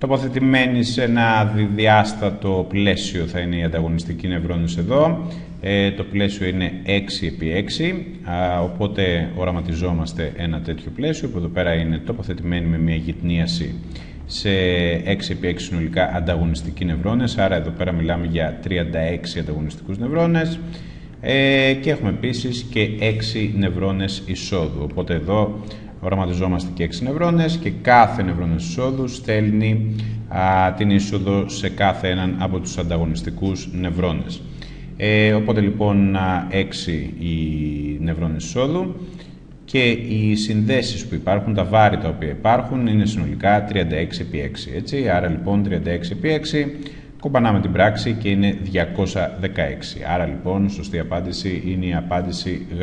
Τοποθετημένοι σε ένα διάστατο πλαίσιο θα είναι οι ανταγωνιστικοί νευρώνες εδώ. Ε, το πλαίσιο είναι 6x6, οπότε οραματιζόμαστε ένα τέτοιο πλαίσιο που εδώ πέρα είναι τοποθετημένοι με μια γυτνίαση σε 6x6 συνολικά ανταγωνιστικοί νευρώνες, άρα εδώ πέρα μιλάμε για 36 ανταγωνιστικούς νευρώνες. Ε, και έχουμε επίσης και 6 νευρώνες εισόδου, οπότε εδώ οραματιζόμαστε και 6 νευρώνες και κάθε νευρώνες εισόδου στέλνει α, την είσοδο σε κάθε έναν από τους ανταγωνιστικούς νευρώνες. Ε, οπότε λοιπόν 6 οι νευρώνες εισόδου και οι συνδέσεις που υπάρχουν, τα βάρη τα οποία υπάρχουν είναι συνολικά 36 επί 6. Έτσι. Άρα λοιπόν 36 επί 6 κομπανάμε την πράξη και είναι 216. Άρα λοιπόν σωστή απάντηση είναι η απάντηση Γ.